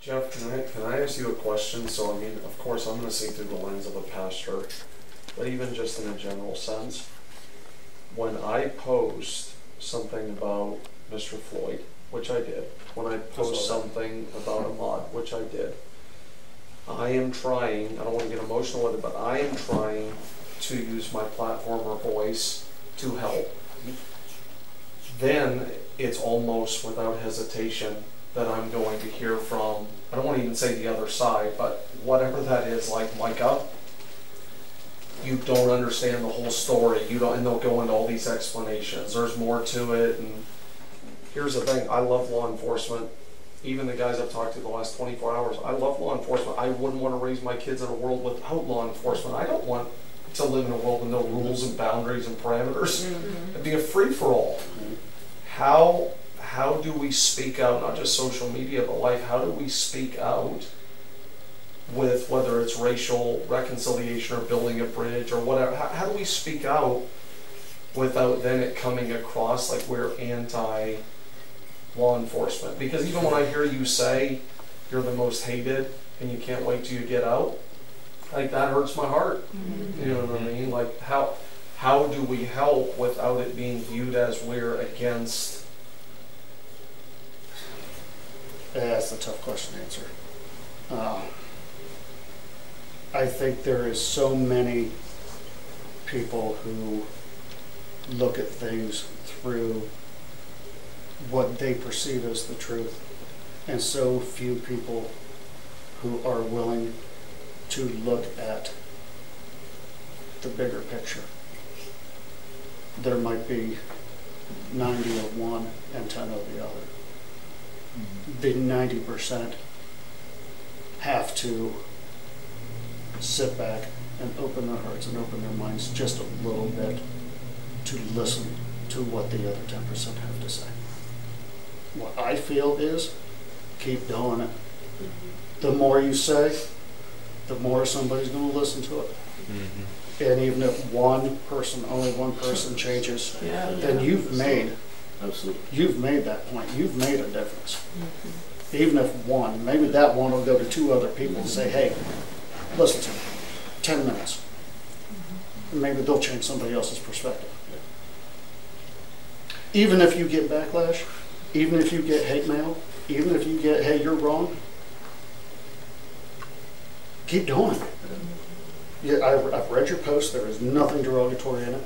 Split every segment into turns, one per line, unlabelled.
Jeff, can I, can I ask you a question? So, I mean, of course, I'm gonna see through the lens of a pastor, but even just in a general sense, when I post something about Mr. Floyd, which I did, when I post something about Ahmaud, which I did, I am trying, I don't wanna get emotional with it, but I am trying to use my platform or voice to help. Then it's almost without hesitation that I'm going to hear from, I don't want to even say the other side, but whatever that is, like Micah, you don't understand the whole story. You don't, and they'll go into all these explanations. There's more to it. And here's the thing: I love law enforcement. Even the guys I've talked to the last 24 hours, I love law enforcement. I wouldn't want to raise my kids in a world without law enforcement. I don't want to live in a world with no rules and boundaries and parameters. Mm-hmm. It'd be a free for all. How how do we speak out, not just social media, but life? How do we speak out with whether it's racial reconciliation or building a bridge or whatever? How, how do we speak out without then it coming across like we're anti law enforcement? Because even when I hear you say you're the most hated and you can't wait till you get out, like that hurts my heart. Mm-hmm. You know what I mean? Like how how do we help without it being viewed as we're against?
That's a tough question to answer. Um, I think there is so many people who look at things through what they perceive as the truth, and so few people who are willing to look at the bigger picture. There might be 90 of one and 10 of the other the ninety percent have to sit back and open their hearts and open their minds just a little bit to listen to what the other ten percent have to say. What I feel is keep doing it. Mm-hmm. The more you say, the more somebody's gonna listen to it. Mm-hmm. And even if one person, only one person changes,
Yeah.
then you've made
Absolutely.
you've made that point. You've made a difference. Mm-hmm. Even if one, maybe that one will go to two other people and say, hey, listen to me, 10 minutes. Mm-hmm. and Maybe they'll change somebody else's perspective. Even if you get backlash, even if you get hate mail, even if you get, hey, you're wrong, keep doing it. Mm-hmm. Yeah, I've, I've read your post. There is nothing derogatory in it.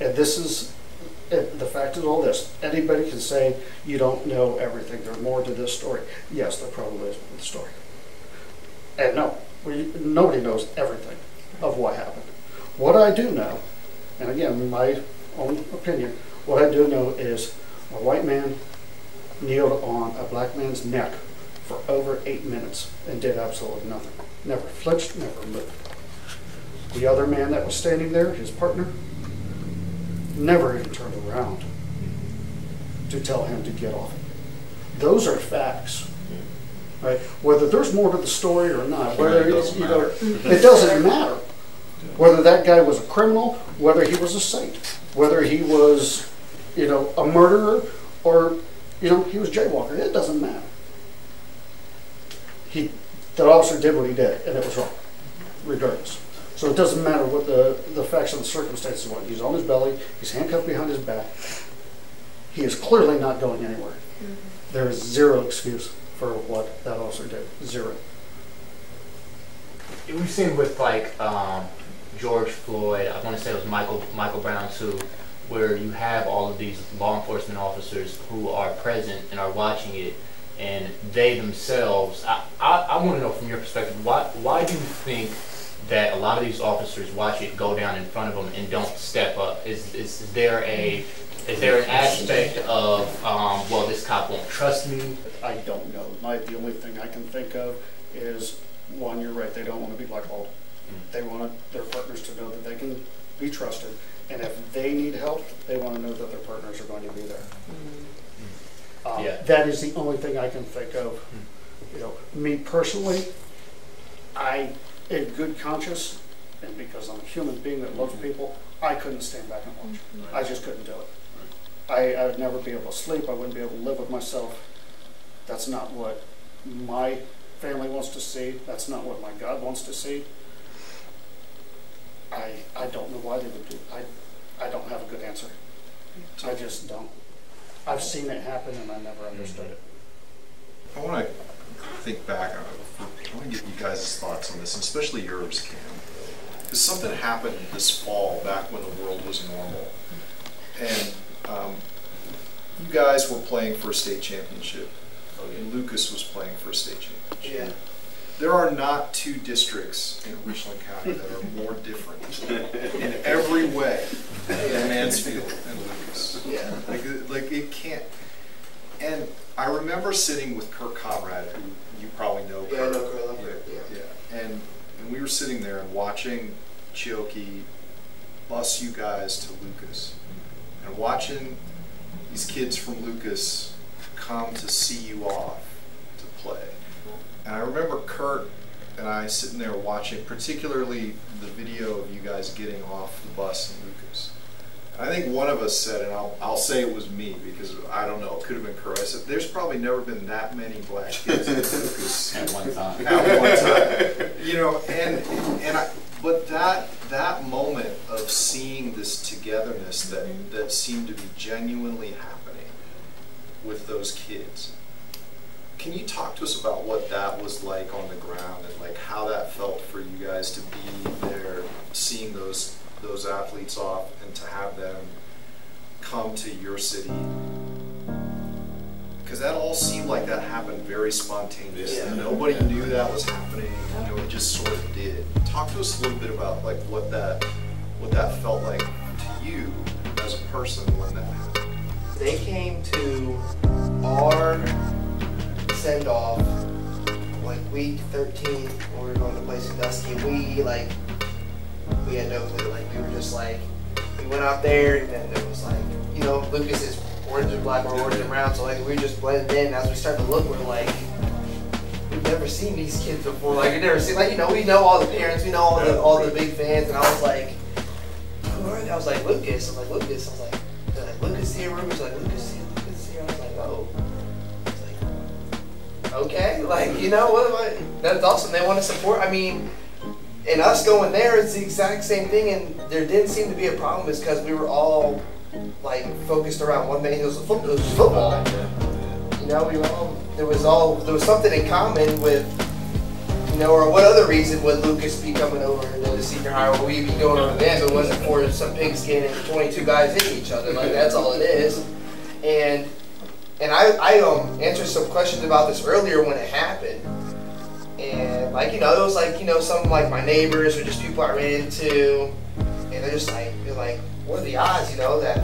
And this is, and the fact is all this. Anybody can say you don't know everything. There's more to this story. Yes, there probably is to the story. And no, we, nobody knows everything of what happened. What I do know, and again, my own opinion, what I do know is a white man kneeled on a black man's neck for over eight minutes and did absolutely nothing. Never flinched, never moved. The other man that was standing there, his partner, never even turned around to tell him to get off. Those are facts. Right? Whether there's more to the story or not, whether
It
it's,
doesn't
you know,
matter.
it doesn't matter. Whether that guy was a criminal, whether he was a saint, whether he was, you know, a murderer, or you know, he was jaywalker. It doesn't matter. He, that officer did what he did, and it was wrong, regardless. So it doesn't matter what the, the facts and the circumstances were. He's on his belly, he's handcuffed behind his back. He is clearly not going anywhere. There is zero excuse for what that officer did. Zero.
We've seen with like um, George Floyd, I want to say it was Michael Michael Brown too, where you have all of these law enforcement officers who are present and are watching it, and they themselves. I, I, I want to know from your perspective, why why do you think that a lot of these officers watch it go down in front of them and don't step up? Is is, is there a is there an aspect of um, well, this cop won't trust me?
I don't know. My, the only thing I can think of is, one, you're right, they don't want to be blackballed. They want their partners to know that they can be trusted. And if they need help, they want to know that their partners are going to be there. Um,
Yeah.
That is the only thing I can think of. You know, me personally, I, in good conscience, and because I'm a human being that loves people, I couldn't stand back and watch. Mm-hmm. I just couldn't do it. I, I would never be able to sleep. I wouldn't be able to live with myself. That's not what my family wants to see. That's not what my God wants to see. I, I don't know why they would do, I, I don't have a good answer. I just don't. I've seen it happen and I never understood mm-hmm. it.
I want to think back. on it. I want to get you guys' thoughts on this, and especially yours, Cam. Because something happened this fall, back when the world was normal, and um, you guys were playing for a state championship, and Lucas was playing for a state championship.
Yeah.
There are not two districts in Richland County that are more different in every way than Mansfield and Lucas.
Yeah.
Like, like it can't. And I remember sitting with Kirk Conrad, who you probably know.
Yeah, I know Kirk, I love
Yeah,
Kirk, yeah.
yeah. And and we were sitting there and watching Chioki bus you guys to Lucas, and watching these kids from Lucas come to see you off to play. And I remember Kurt and I sitting there watching, particularly the video of you guys getting off the bus in Lucas. I think one of us said, and I'll, I'll say it was me because I don't know, it could have been. I said, there's probably never been that many black kids in Lucas
At one time.
at one time. You know, and and I, but that that moment of seeing this togetherness that that seemed to be genuinely happening with those kids. Can you talk to us about what that was like on the ground and like how that felt for you guys to be there, seeing those those athletes off and to have them come to your city? Because that all seemed like that happened very spontaneously.
Yeah.
Nobody knew that was happening. You know, it just sort of did. Talk to us a little bit about like what that what that felt like to you as a person when that happened.
They came to our send off like week 13 when we were going to play Sandusky. We like we had no clue. Like we were just like we went out there and then it was like you know Lucas is orange and black or orange and brown. So like we just blended in. As we started to look, we're like. We've never seen these kids before. Like we never seen, like you know, we know all the parents, we know all the all the big fans, and I was like, who are they? I was like Lucas. I'm like Lucas. I was like, Lucas here. Like Lucas here. Lucas here. I was like, oh. Was like, okay, like you know what? Am I, that's awesome. They want to support. I mean, and us going there, it's the exact same thing. And there didn't seem to be a problem, is because we were all like focused around one thing. It was, it was football. You know, we were all there was all there was something in common with you know, or what other reason would Lucas be coming over to the senior high or we be going over if it wasn't for some pigskin and 22 guys hitting each other? Like that's all it is. And and I I um answered some questions about this earlier when it happened. And like you know, it was like you know some like my neighbors or just people I ran into, and they're just like they're like, what are the odds, you know, that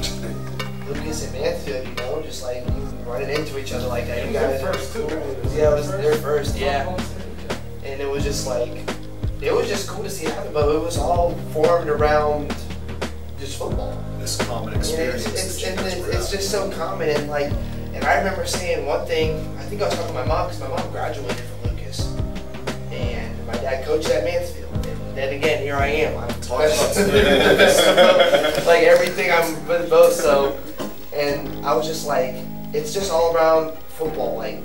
Lucas and Mansfield, you know, just like running into each other like that. You guys
first too, right?
Yeah, it was their first. Yeah and it was just like it was just cool to see happen, but it was all formed around just football.
This common
And
experience.
it's, it's, and
guys
it's just so common and like and I remember saying one thing I think I was talking to my mom because my mom graduated from Lucas and my dad coached at Mansfield and then again here I am I'm like everything I'm with both so and I was just like it's just all around football like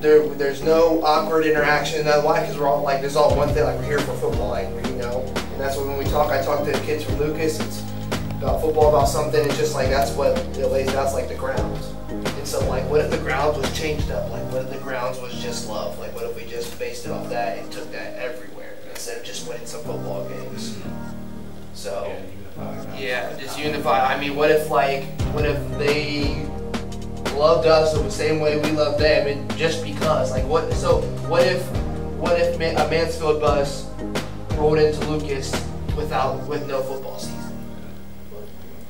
there, there's no awkward interaction. That's why, because we're all like, there's all one thing. Like we're here for football, like you know. And that's when we talk. I talk to the kids from Lucas. It's about football, about something. It's just like that's what it lays out. It's like the grounds. And so, like, what if the grounds was changed up? Like, what if the grounds was just love? Like, what if we just based it off that and took that everywhere instead of just winning some football games? So. Yeah, just unify. I mean, what if like, what if they loved us the same way we loved them, and just because, like, what? So, what if, what if a Mansfield bus rolled into Lucas without with no football season?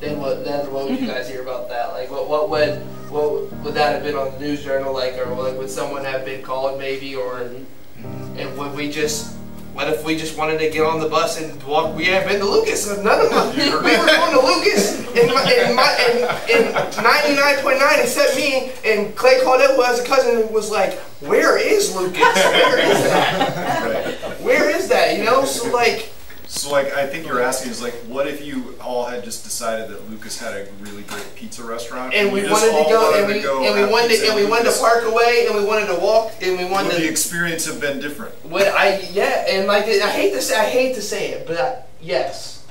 Then what? Then what would you mm-hmm. guys hear about that? Like, what? What would? What would that have been on the news journal? Like, or like, would someone have been called maybe, or? Mm-hmm. And would we just? What if we just wanted to get on the bus and walk? We haven't been to Lucas. None of us. we were going to Lucas in my, in, my, in, in 99.9 except me and Clay Caldwell, who has a cousin, was like, "Where is Lucas? Where is that? Where is that? You know?" So like,
So like, I think you're asking is like, what if you all had just decided that Lucas had a really great pizza restaurant?
And we
you
wanted to
all
go, and
wanted
we,
go
and we wanted, to, and we wanted to park away, and we wanted to walk, and we wanted
Would the experience have been different?
What I yeah, and like I hate to say, I hate to say it, but I, yes.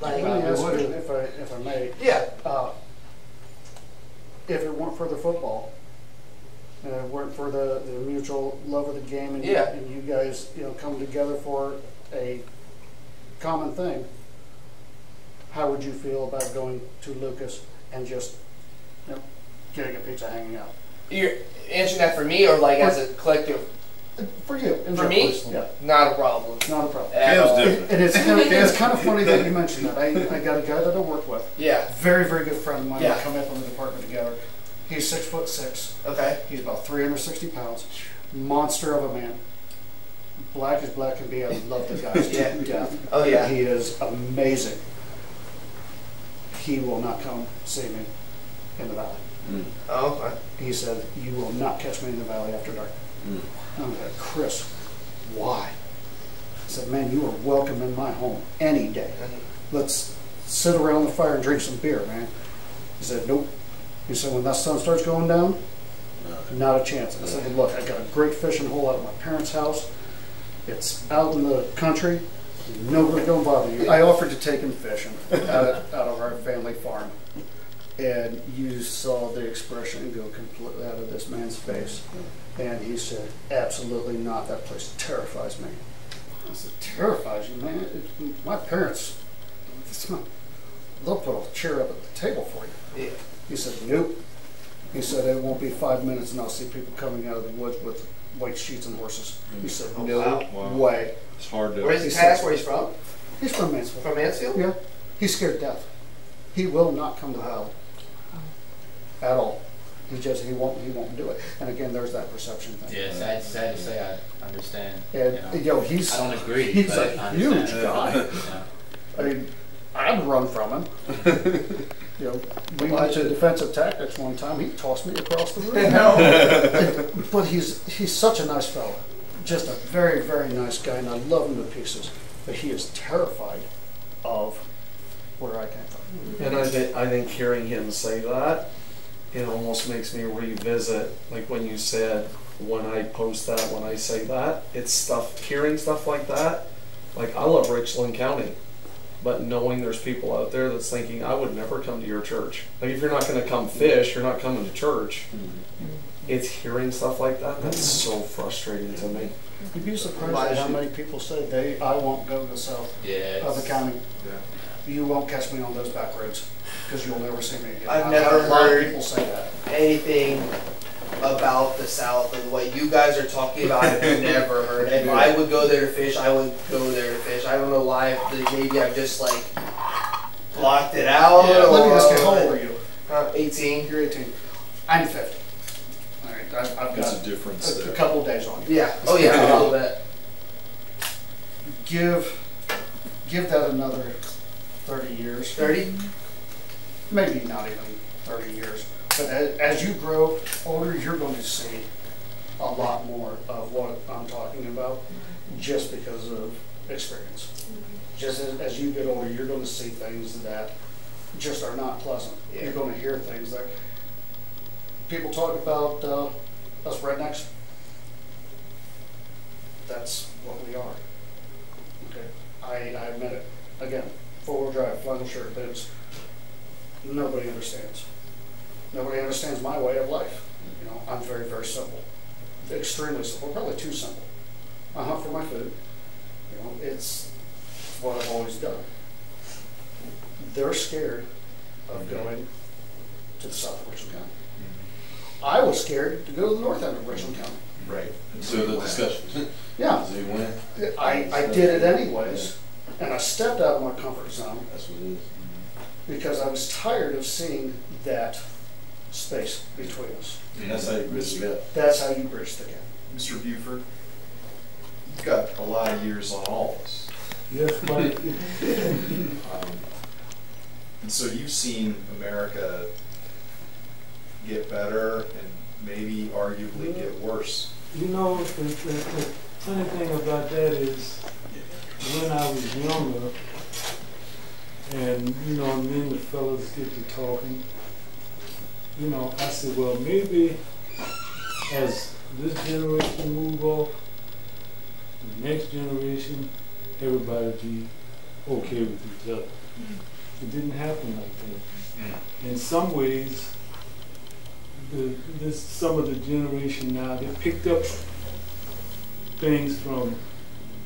Like
Let me ask you, if I, if I may,
yeah,
uh, if it weren't for the football, and it weren't for the, the mutual love of the game and,
Yeah.
and you guys, you know, coming together for a common thing, how would you feel about going to Lucas and just, you know, getting a pizza hanging out?
you're answering that for me or like as a collective.
For you. in
For me?
general, Yeah,
Not a problem.
not a problem.
At all.
And and it's kind of, it's kind of funny that you mentioned that. I, I got a guy that I work with,
Yeah.
very, very good friend of mine.
Yeah.
We come up in the department together. He's six foot six.
Okay.
He's about 360 pounds. Monster of a man. Black as black can be. I love the guy to
Yeah.
death.
Oh yeah.
He is amazing. He will not come see me in the valley. Mm.
Oh. Okay.
He said, You will not catch me in the valley after dark. Mm. I'm like, Chris, why? I said, Man, you are welcome in my home any day. Mm-hmm. Let's sit around the fire and drink some beer, man. He said, Nope. He said, When that sun starts going down, not a chance. I said, Look, I got a great fishing hole out of my parents' house. It's out in the country. Nobody's gonna bother you. I offered to take him fishing out, out of our family farm. And you saw the expression go completely out of this man's face. And he said, Absolutely not. That place terrifies me. I said, Terrifies you, man? It- my parents, it's not, they'll put a chair up at the table for you.
Yeah.
He said, Nope. He said, It won't be five minutes and I'll see people coming out of the woods with white sheets and horses. Mm. He said,
Oh,
No
wow.
Wow.
way.
It's hard to.
Where's he
He
past
said-
where he's from?
He's from Mansfield.
From Mansfield?
Yeah. He's scared to death. He will not come to hell. Oh. At all. He just he won't he won't do it. And again there's that perception thing.
Yeah, sad, sad to say, I understand.
And
you know.
yo, he's
I don't agree,
he's
but
a
I
huge guy.
Yeah.
I mean, I'd run from him. you know, we went to defensive tactics one time. He tossed me across the room. but he's he's such a nice fellow, just a very very nice guy, and I love him to pieces. But he is terrified of where I came from.
And I think, I think hearing him say that, it almost makes me revisit, like when you said, when I post that, when I say that, it's stuff, hearing stuff like that. Like, I love Richland County, but knowing there's people out there that's thinking, I would never come to your church. Like, if you're not gonna come fish, you're not coming to church. Mm-hmm. It's hearing stuff like that, that's so frustrating to me.
You'd be surprised at how many people say they I won't go to the south
Yeah.
of the county.
Yeah.
You won't catch me on those back roads because you'll never see me again.
I've
I've
never
had a lot
heard-
people say that.
Anything about the South and what you guys are talking about, I've never heard. If I would go there to fish, I would go there to fish. I don't know why. Maybe I've just like blocked it out.
Yeah.
Let me ask you, how old are you?
Uh, 18.
You're 18. I'm 50. All right, I've, I've got
a difference
a, a couple days on you.
Yeah. Oh yeah, a little bit.
Give, give that another 30 years.
30.
Maybe not even 30 years. But as, as you grow older, you're going to see a lot more of what I'm talking about just because of experience. Just as, as you get older, you're going to see things that just are not pleasant.
Yeah.
You're going to hear things that people talk about uh, us rednecks. That's what we are. Okay, I, I admit it. Again, four-wheel drive, flannel shirt, boots. Nobody understands. Nobody understands my way of life. You know, I'm very, very simple. Extremely simple, probably too simple. I hunt for my food. You know, it's what I've always done. They're scared of mm-hmm. going to the south of Richland County. Mm-hmm. I was scared to go to the north end of Richland County.
Right.
So the discussion.
Yeah,
So you win.
I, I did it anyways, and I stepped out of my comfort zone
That's what it is. Mm-hmm.
because I was tired of seeing that space between us.
And that's how you bridge the gap.
That's how you bridge the gap.
Mr. Buford, you've got a lot of years on all of us.
Yes, but
Um, and so you've seen America get better and maybe arguably get worse.
you know, the, the, the funny thing about that is, when I was younger, and, you know, me and the fellas get to talking, you know, I said, well, maybe as this generation move off, the next generation, everybody be okay with each other. Mm-hmm. It didn't happen like that. Mm-hmm. In some ways, the, this, some of the generation now, they picked up things from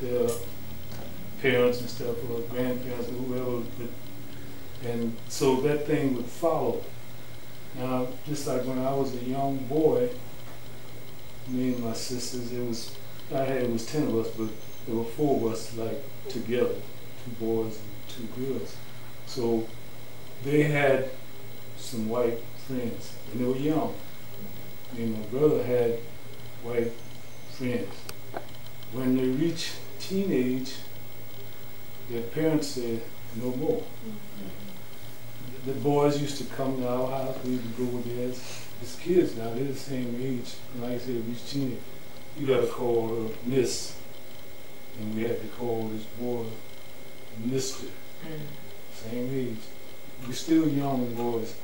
their parents and stuff, or grandparents, or whoever, but, and so that thing would follow. Now, just like when I was a young boy, me and my sisters, it was, I had, it was ten of us, but there were four of us, like, together, two boys and two girls. So, they had some white friends, and they were young. Me and my brother had white friends. When they reached teenage, their parents said, no more. Mm. The boys used to come to our house, we used to go with theirs. It's kids now, they're the same age. And like I said, reach teenage, you gotta call her Miss. And we had to call this boy Mister. Same age. We're still young boys,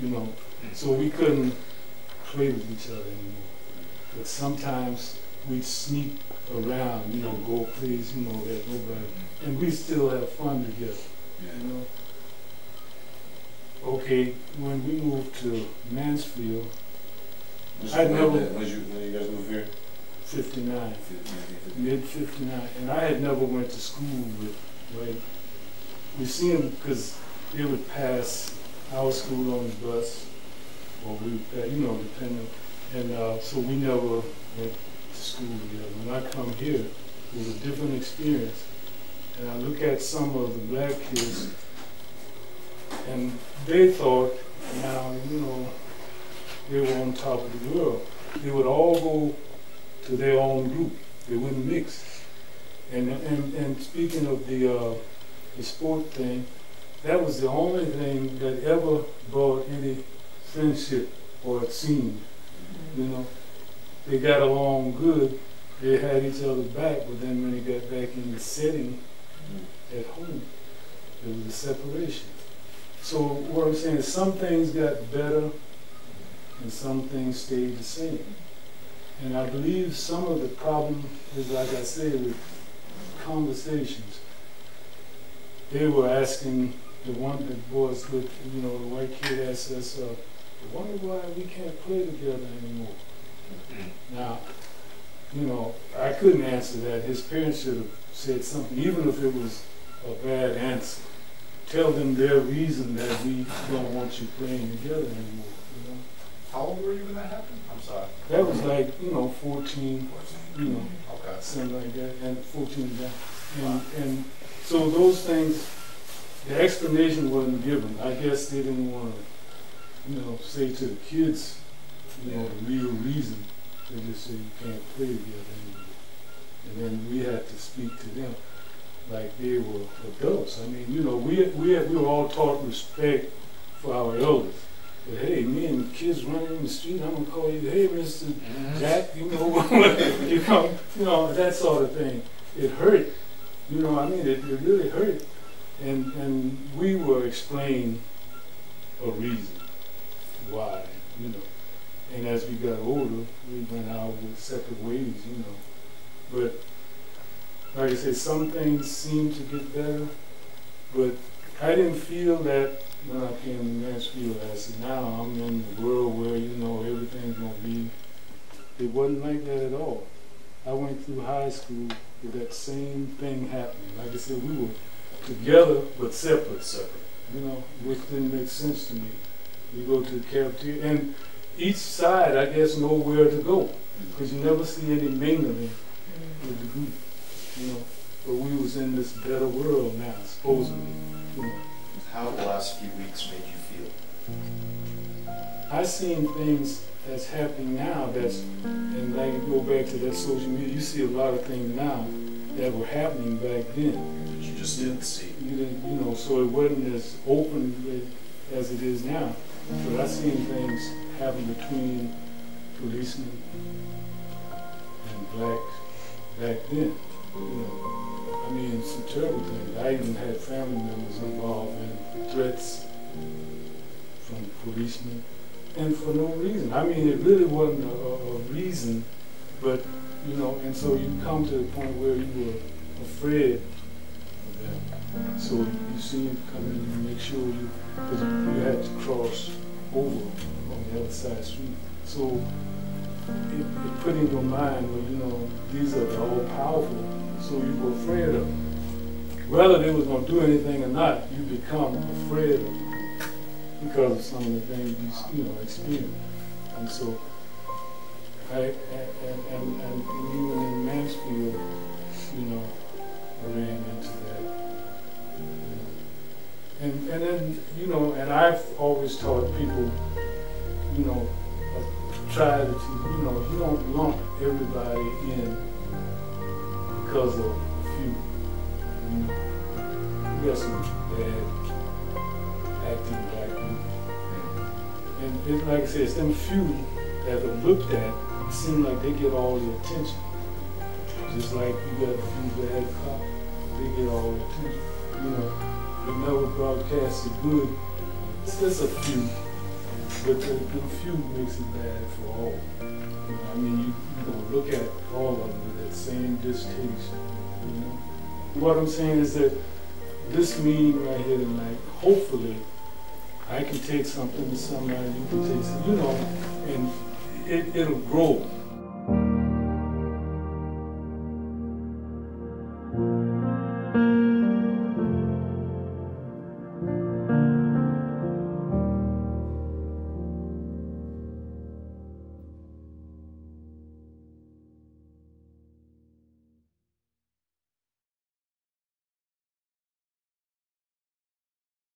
you know. So we couldn't play with each other anymore. But sometimes we'd sneak around, you know, go places, you know, that nobody, and we still have fun together, you know. Okay, when we moved to Mansfield, I never-
When did you, when you guys moved here?
fifty-nine, mid fifty-nine, and I had never went to school with, right? We seen them, because they would pass our school on the bus, or we, uh, you know, depending, and, uh, so we never went to school together. When I come here, it was a different experience. And I look at some of the black kids, and they thought, now, you know, they were on top of the world. They would all go to their own group. They wouldn't mix. And, and, and speaking of the, uh, the sport thing, that was the only thing that ever brought any friendship, or it seemed, you know. They got along good, they had each other back, but then when they got back in the setting at home, there was a separation. So what I'm saying is some things got better and some things stayed the same. And I believe some of the problem is, like I say, with conversations. They were asking the one, that was with, you know, the white kid asked us, uh, I wonder why we can't play together anymore. Now, you know, I couldn't answer that. His parents should have said something, even if it was a bad answer. Tell them their reason that we don't want you playing together anymore, you know?
How old were you when that happened? I'm sorry.
That was like, you know, fourteen, you know,
Okay.
something like that, and fourteen down. And, and so those things, the explanation wasn't given. I guess they didn't wanna, you know, say to the kids, you know, the real reason. They just said you can't play together anymore. And then we had to speak to them like they were adults. I mean, you know, we, we, we were all taught respect for our elders. But hey, me and kids running in the street, I'm gonna call you, hey, Mr. Mm-hmm. Jack, you know, you come, you know, that sort of thing. It hurt, you know, I mean, it, it really hurt. And, and we were explained a reason why, you know. And as we got older, we went our separate ways, you know. But like I said, some things seem to get better, but I didn't feel that when I came to Mansfield. I said, now I'm in the world where, you know, everything's gonna be. It wasn't like that at all. I went through high school with that same thing happening. Like I said, we were together but separate,
Separate.
you know, which didn't make sense to me. We go to the cafeteria, and each side, I guess, know where to go, because you never see any mingling with the group, you know. But we was in this better world now, supposedly, you know.
How the last few weeks made you feel?
I seen things that's happening now that's, and like you go back to that social media, you see a lot of things now that were happening back then.
That you just didn't see?
You didn't, you know, so it wasn't as open as it is now. But I seen things happen between policemen and blacks back then. Know, I mean, some terrible things. I even had family members involved in threats from policemen, and for no reason. I mean, it really wasn't a, a, a reason, but you know, and so you come to the point where you were afraid of them. So you see him come in and make sure you, because you had to cross over on the other side of the street. So it, it put in your mind, well, you know, these are the all powerful, so you were afraid of. Whether they was gonna do anything or not, you become afraid of because of some of the things you, you know, experience. And so, I, and, and, and, and even in Mansfield, you know, I ran into that. And, and then, you know, and I've always taught people, you know, uh, try to, you know, you don't lump everybody in because of a few. You know, we got some bad acting black people. And it, like I said, it's them few that are looked at, seem like they get all the attention. Just like you got a few bad cops, they get all the attention. You know, they never broadcast it good. It's just a few, but the, the few makes it bad for all. You know, I mean, you, you know, look at all of them with that same distaste. You know, what I'm saying is that this meeting right here tonight, hopefully, I can take something to somebody, you can take some, you know, and it, it'll grow.